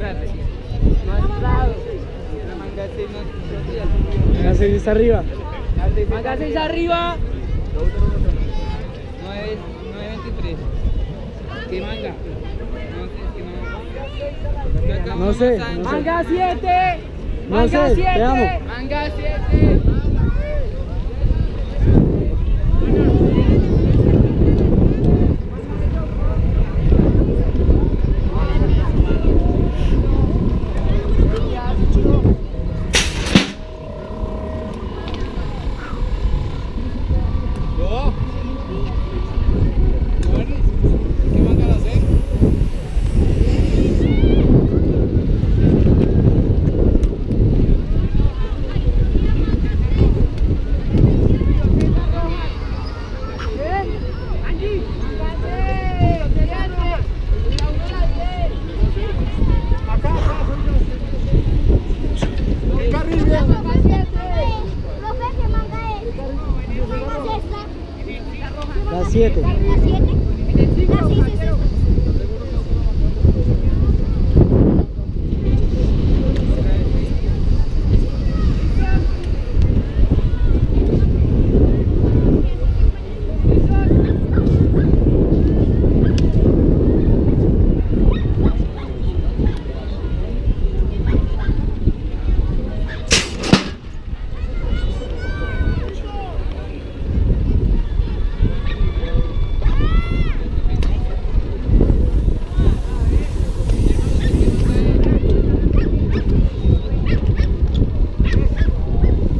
manga 6 no Manga 6 está arriba. Manga 6 arriba. 9, 923. ¿Qué manga? No sé, no. No sé. Manga 7. No Manga sé, 7. Manga 7. La 7.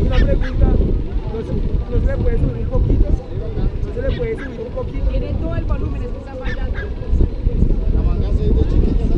Una pregunta, ¿no se, no se le puede subir un poquito? ¿No se un poquito? Tiene todo el volumen, es que está fallando. Sí,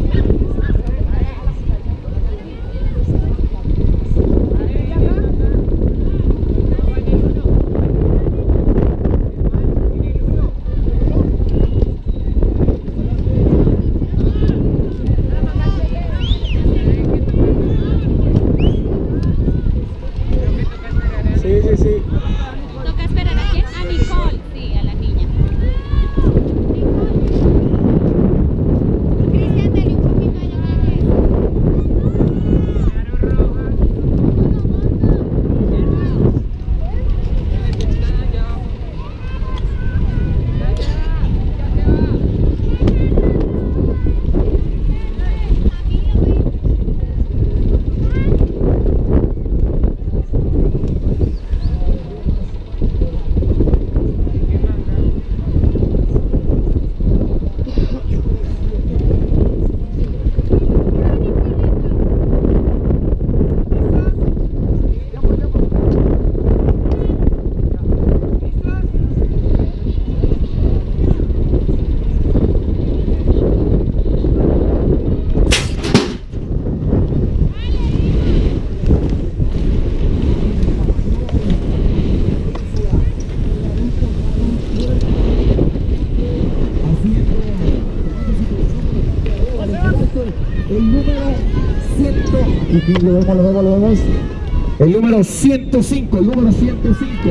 Y lo vemos, lo vemos, lo. El número 105, el número 105.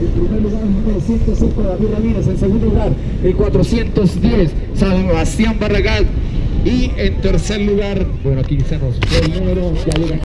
En primer lugar, el número 105, David Ramírez. En segundo lugar, el 410, Sebastián Barragán. Y en tercer lugar, bueno, aquí se nos el número, ya llega.